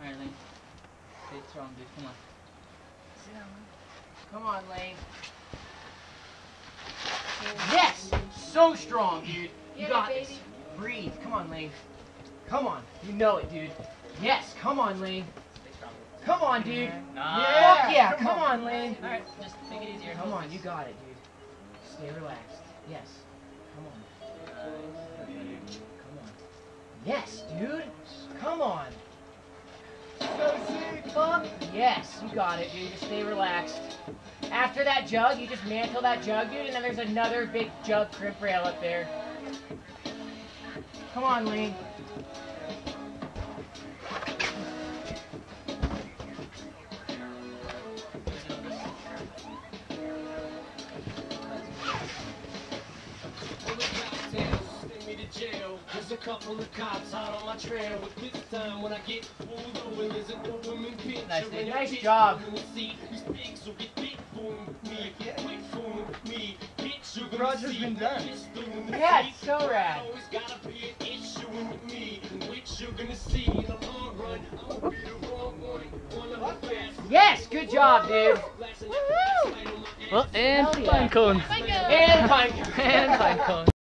Alright, Lane. Stay strong, dude. Come on. Sit down. Come on, Lane. Yes! So strong, dude. You got this. Breathe. Come on, Lane. Come on. You know it, dude. Yes. Come on, Lane. Come on, dude. Nice. Fuck yeah. Come on, Lane. Alright, just make it easier. Come on. You got it, dude. Stay relaxed. Yes. Come on. Come on. Yes, dude. Yes, you got it, dude. Just stay relaxed. After that jug, you just mantle that jug, dude, and then there's another big jug crimp rail up there. Come on, Lane. Jail. There's a couple of cops hot on my trail. But this time when I get pulled over, there's a government picture. Nice, and Nice job. in the seat. He's big, so get big fooling with me. Quit fooling with me. Bitch, you're gonna Roger's see been done. the Yeah, it's so rad. Always gotta be an issue with me. Which you're gonna see in the long run. I'm gonna be the wrong one. One of the best. Yes, good job, dude. Flashing that flashlight on my Well, and Hell yeah. pine cone. And pine. And pine cone.